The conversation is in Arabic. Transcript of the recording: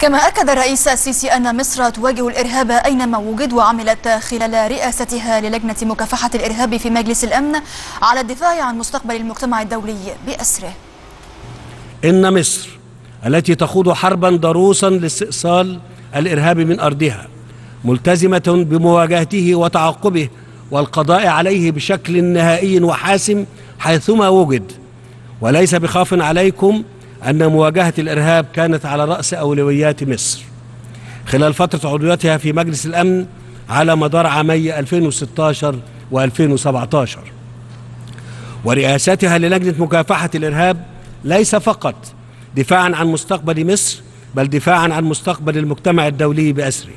كما أكد الرئيس السيسي أن مصر تواجه الإرهاب أينما وجد وعملت خلال رئاستها للجنة مكافحة الإرهاب في مجلس الأمن على الدفاع عن مستقبل المجتمع الدولي بأسره. إن مصر التي تخوض حربا ضروسا لاستئصال الإرهاب من أرضها ملتزمة بمواجهته وتعقبه والقضاء عليه بشكل نهائي وحاسم حيثما وجد وليس بخاف عليكم أن مواجهة الإرهاب كانت على رأس أولويات مصر. خلال فترة عضويتها في مجلس الأمن على مدار عامي 2016 و2017 ورئاستها للجنة مكافحة الإرهاب ليس فقط دفاعا عن مستقبل مصر بل دفاعا عن مستقبل المجتمع الدولي بأسره.